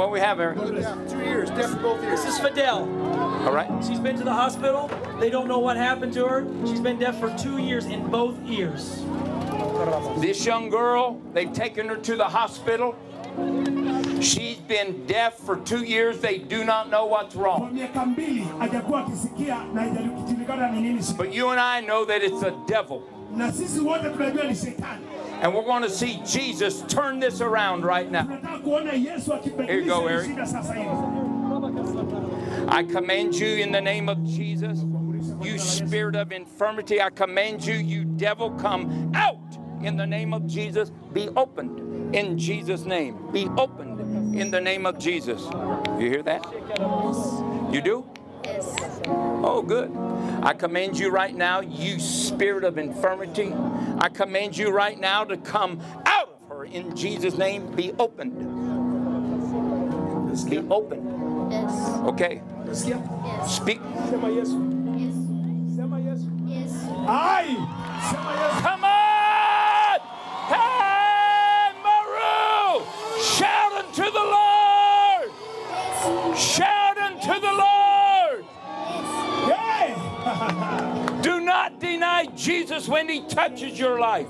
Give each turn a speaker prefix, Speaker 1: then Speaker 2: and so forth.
Speaker 1: What we have here?
Speaker 2: Two years, deaf for both ears.
Speaker 3: This is Fidel.
Speaker 1: All right.
Speaker 3: She's been to the hospital. They don't know what happened to her. She's been deaf for two years in both ears.
Speaker 1: This young girl, they've taken her to the hospital. She's been deaf for two years. They do not know what's wrong.
Speaker 4: miaka mbili hajakuwa akisikia na haijajulikana ni nini shida.
Speaker 1: But you and I know that it's the devil. And we're going to see Jesus turn this around right now. Here you go, Eric. I command you in the name of Jesus, you spirit of infirmity, I command you, you devil, come out in the name of Jesus. Be opened in Jesus' name. Be opened in the name of Jesus. You hear that? You do?
Speaker 5: Yes.
Speaker 1: Oh, good. I command you right now, you spirit of infirmity, I command you right now to come out of her in Jesus' name. Be opened. Be opened.
Speaker 5: Yes.
Speaker 1: Okay?
Speaker 2: Nasikia?
Speaker 5: Yes.
Speaker 1: Speak.
Speaker 2: Sema Yesu.
Speaker 5: Yes.
Speaker 2: Sema
Speaker 5: Yes.
Speaker 4: Ai!
Speaker 1: Come on! Hey, Maru! Shout unto the Lord! Shout unto the Lord! Not deny Jesus when he touches your life.